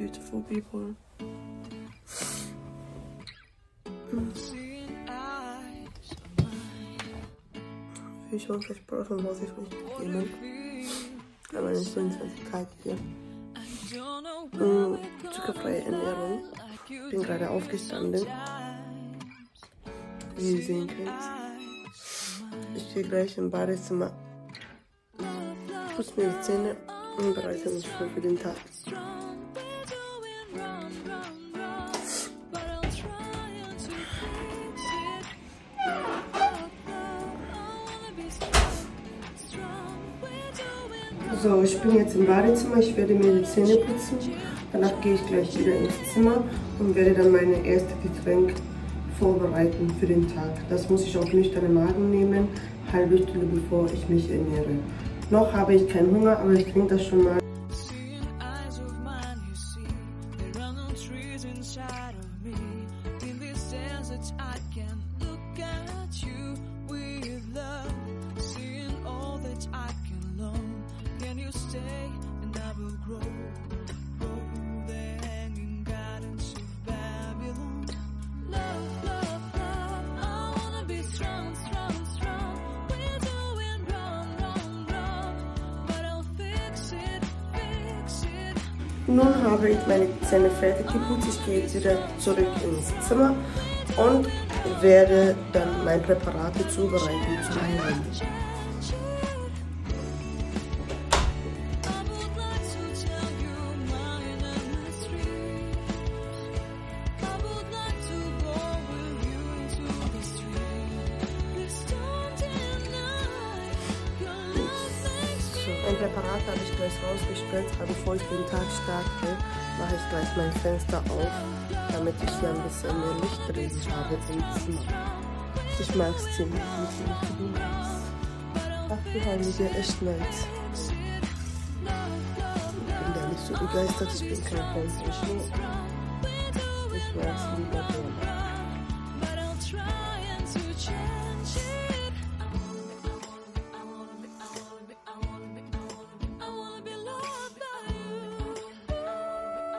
beautiful people. Ich hoffe, vielleicht brauchen wir sich nicht beginnen. Aber nicht so 20 Tage hier. Mm, zuckerfreie Ernährung. Bin gerade aufgestanden. Wie ihr sehen könnt. Ich gehe gleich im Badezimmer. Putze mir die Zähne und bereite mich für den Tag. So, ich bin jetzt im Badezimmer. Ich werde mir die Zähne putzen. Danach gehe ich gleich wieder ins Zimmer und werde dann meine erste Getränk vorbereiten für den Tag. Das muss ich auf nüchternen Magen nehmen, halbe Stunde bevor ich mich ernähre. Noch habe ich keinen Hunger, aber ich trinke das schon mal. Nun habe ich meine Zähne fertig geputzt. Ich gehe jetzt wieder zurück ins Zimmer und werde dann mein Präparate zubereiten zum Einwenden. Starte, mache ich gleich mein Fenster auf, damit ich hier ein bisschen mehr Licht drin habe im Zimmer. Ich mag es ziemlich gut. Ach, die Heilige, echt nice. Ich bin da nicht so begeistert, ich bin kein Fan von Schnee. Ich mag es lieber gerne.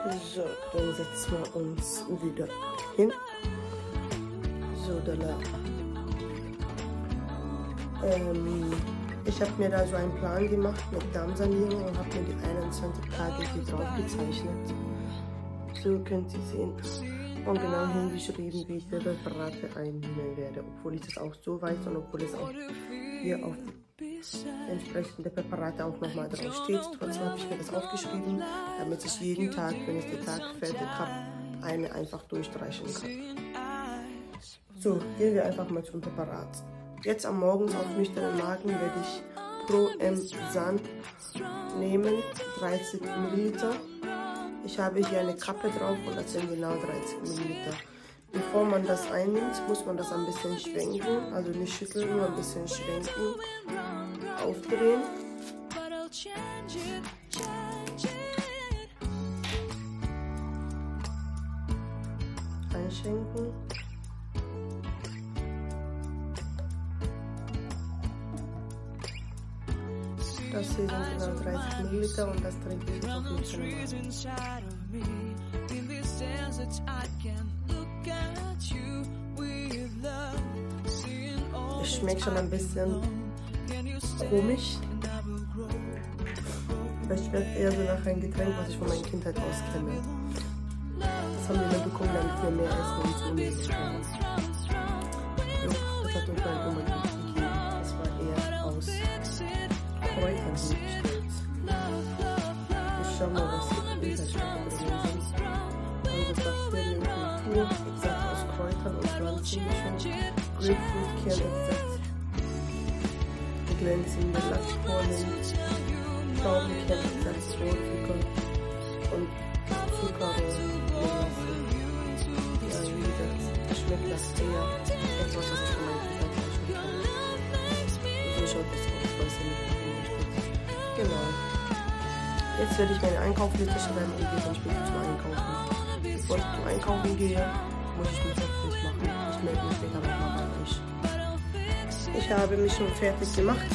So, dann setzen wir uns wieder hin. So, da ähm, Ich habe mir da so einen Plan gemacht mit Darmsanierung und habe mir die 21 Tage hier drauf gezeichnet. So könnt ihr sehen. Und genau hingeschrieben, wie ich die Präparate einnehmen werde. Obwohl ich das auch so weiß und obwohl es auch hier auf entsprechende Präparate auch nochmal drauf steht. Trotzdem habe ich mir das aufgeschrieben, damit ich jeden Tag, wenn ich den Tag fertig habe, eine einfach durchstreichen kann. So, gehen wir einfach mal zum Präparat. Jetzt am Morgen auf nüchternen Magen werde ich Pro M San nehmen, 30 Milliliter. Ich habe hier eine Kappe drauf und das sind genau 30 Milliliter. Bevor man das einnimmt, muss man das ein bisschen schwenken, also nicht schütteln, nur ein bisschen schwenken, aufdrehen. Einschenken. Genau 30 Milliliter und das trinke ich jetzt auf Es schmeckt schon ein bisschen komisch. Es schmeckt eher so nach einem Getränk, was ich von meiner Kindheit aus kenne. Das haben wir bekommen, damit wir mehr essen und so nehmen können. Das gegeben. Das war eher aus Kräutern Also Bakterien, Kultur, Exakt aus Kräutern und Pflanzenmischung, Grapefruit, Kernextrakt, glänzende Lachspollen, Traubenkernextrakt, Rotzucker und Zuckerrohrmelasse. Ja, wie gesagt, das schmeckt nach eher etwas, was ich von meiner Kindheit her schon kenne. So schaut das aus, Jetzt werde ich meine Einkaufsliste schreiben und gehe dann später zum Einkaufen. Bevor ich zum Einkaufen gehe, muss ich mich fertig machen. Ich melde mich später nochmal bei euch. Ich habe mich schon fertig gemacht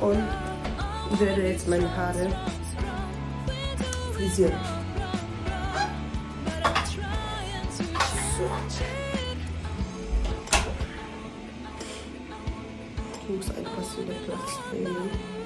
und werde jetzt meine Haare frisieren. So. Ich muss einfach bisschen der Platz nehmen.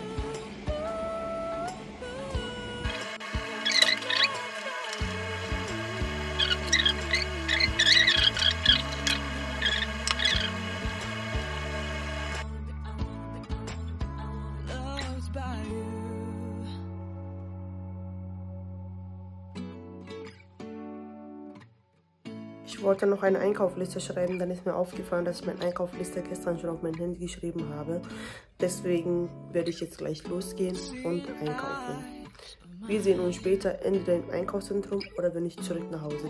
Ich wollte noch eine Einkaufsliste schreiben, dann ist mir aufgefallen, dass ich meine Einkaufsliste gestern schon auf mein Handy geschrieben habe. Deswegen werde ich jetzt gleich losgehen und einkaufen. Wir sehen uns später entweder im Einkaufszentrum oder bin ich zurück nach Hause.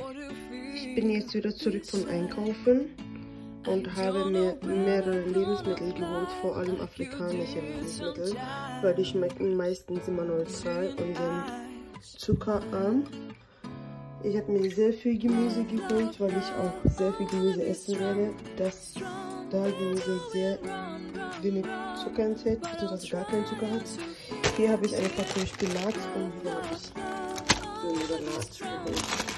Ich bin jetzt wieder zurück vom Einkaufen und habe mir mehrere Lebensmittel geholt, vor allem afrikanische Lebensmittel, weil die schmecken meistens immer neutral und sind zuckerarm. Ich habe mir sehr viel Gemüse geholt, weil ich auch sehr viel Gemüse essen werde. Das da Gemüse sehr wenig Zucker enthält, beziehungsweise gar keinen Zucker hat. Hier habe ich eine Packung Spinat und hier habe ich so einen Salat geholt.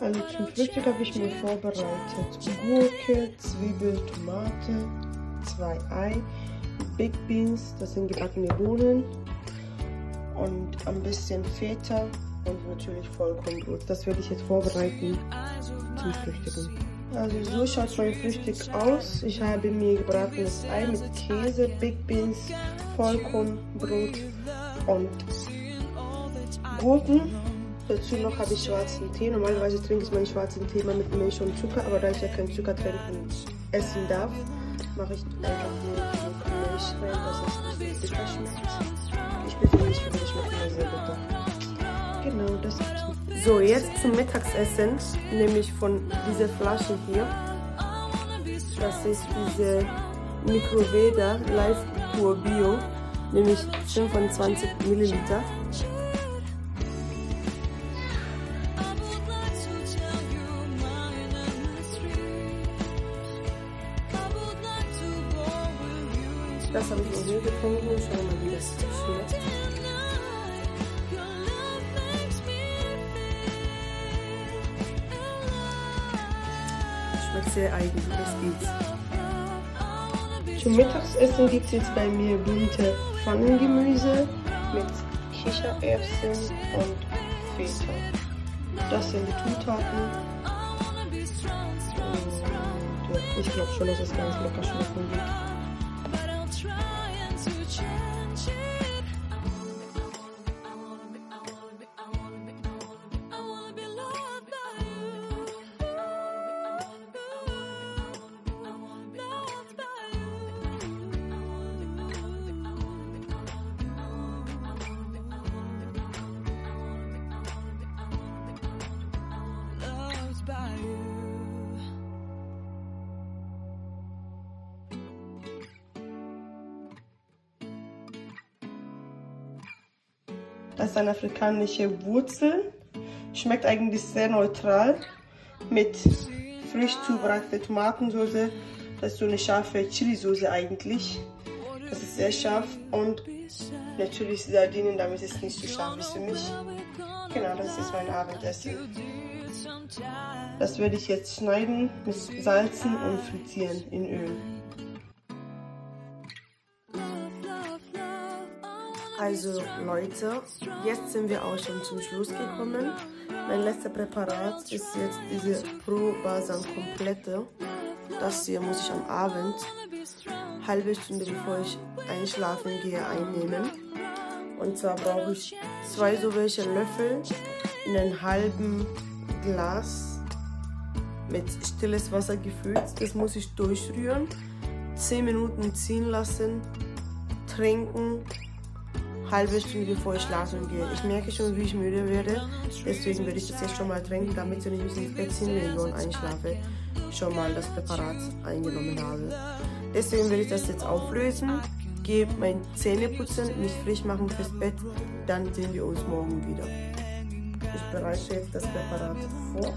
Also zum Frühstück habe ich mir vorbereitet Gurke, Zwiebel, Tomate, zwei Ei, Big Beans, das sind gebackene Bohnen, und ein bisschen Feta und natürlich Vollkornbrot. Das werde ich jetzt vorbereiten zum Frühstücken. Also so schaut mein Frühstück aus. Ich habe mir gebratenes Ei mit Käse, Big Beans, Vollkornbrot und Gurken. Dazu noch habe ich schwarzen Tee. Normalerweise trinke ich meinen schwarzen Tee mal mit Milch und Zucker, aber da ich ja keinen Zucker trinken essen darf, mache ich einfach nur Milch rein, dass es nicht so schmeckt. Ich persönlich finde, das schmeckt immer sehr bitter. Genau, das ist So, jetzt zum Mittagsessen, nämlich von dieser Flasche hier. Das ist diese Microveda Live Pur Bio, nämlich 25 Milliliter. Das habe ich noch nie getrunken. Schauen wir mal, wie das schmeckt. Schmeckt sehr eigen, das geht's. Zum Mittagsessen gibt es jetzt bei mir bunte Pfannengemüse mit Kichererbsen und Feta. Das sind die Zutaten. Und ich glaube schon, dass es ganz lecker schmecken wird. Ist eine afrikanische Wurzel. Schmeckt eigentlich sehr neutral mit frisch zubereiteter Tomatensauce. Das ist so eine scharfe Chili-Soße eigentlich. Das ist sehr scharf und natürlich Sardinen, damit es nicht so scharf ist für mich. Genau, das ist mein Abendessen. Das werde ich jetzt schneiden, mit salzen und frittieren in Öl. Also Leute, jetzt sind wir auch schon zum Schluss gekommen. Mein letzter Präparat ist jetzt diese Pro Balsam Komplette. Das hier muss ich am Abend, halbe Stunde bevor ich einschlafen gehe, einnehmen. Und zwar brauche ich zwei so welche Löffel in einen halben Glas mit stilles Wasser gefüllt. Das muss ich durchrühren, 10 Minuten ziehen lassen, trinken halbe Stunde bevor ich schlafen gehe. Ich merke schon, wie ich müde werde. Deswegen werde ich das jetzt schon mal trinken, damit ich mich ins Bett 10 Millionen einschlafe, schon mal das Präparat eingenommen habe. Deswegen werde ich das jetzt auflösen, gehe mein Zähneputzen, mich frisch machen fürs Bett, dann sehen wir uns morgen wieder. Ich bereite jetzt das Präparat vor.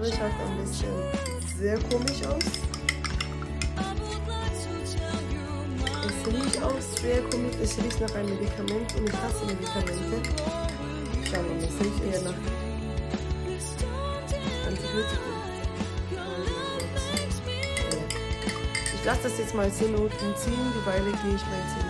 Farbe schaut ein bisschen sehr komisch aus. Es riecht auch sehr komisch. Es riecht nach einem Medikament und ich hasse Medikamente. Schauen wir mal, es riecht eher nach Antibiotikum. Ich lasse das jetzt mal 10 Minuten ziehen, die Weile gehe ich Zähne putzen.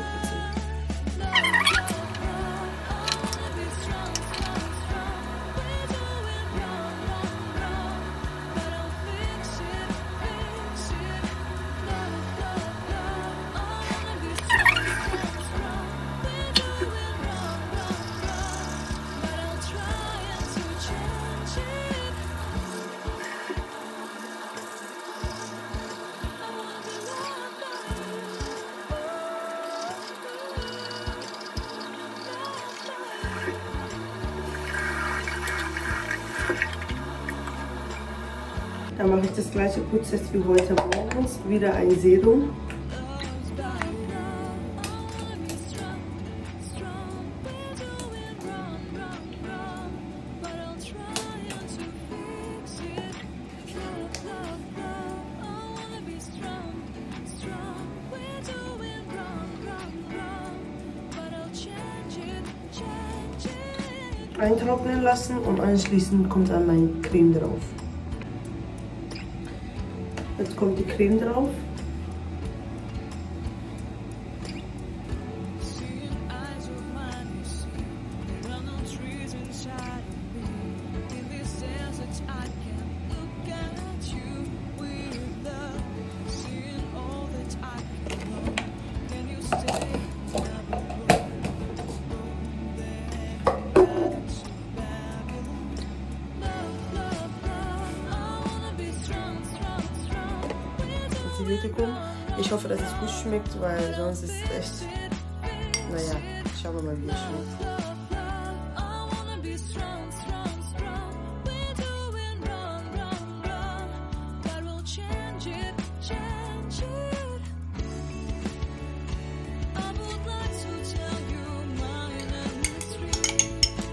Dann mache ich das gleiche Prozess wie heute morgens. Wieder ein Serum. Eintrocknen lassen und anschließend kommt dann mein Creme drauf. Kommt die Creme drauf. Ich hoffe, dass es gut schmeckt, weil sonst ist es echt. Naja, schauen wir mal, wie es schmeckt.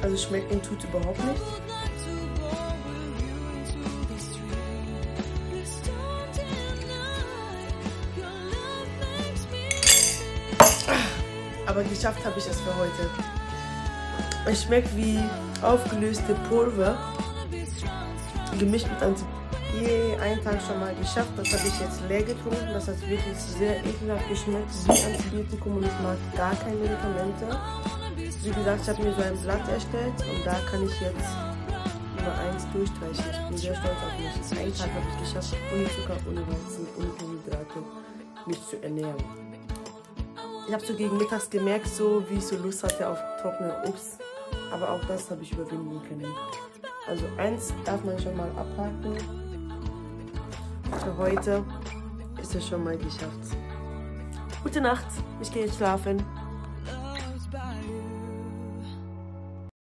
Also schmecken tut überhaupt nicht. Aber geschafft habe ich es für heute. Es schmeckt wie aufgelöste Pulver, gemischt mit Antibiotika. Je einen Tag schon mal geschafft, das habe ich jetzt leer getrunken. Das hat wirklich sehr ekelhaft geschmeckt, wie Antibiotikum und ich mag gar keine Medikamente. Wie gesagt, ich habe mir so ein Blatt erstellt und da kann ich jetzt Nummer 1 durchstreichen. Ich bin sehr stolz auf mich. Einen Tag habe ich geschafft, ohne Zucker, ohne Weizen, ohne Kohlenhydrate mich zu ernähren. Ich habe so gegen mittags gemerkt, so wie ich so Lust hatte auf trockene Obst. Aber auch das habe ich überwinden können. Also eins darf man schon mal abhaken. Für heute ist es schon mal geschafft. Gute Nacht, ich gehe jetzt schlafen.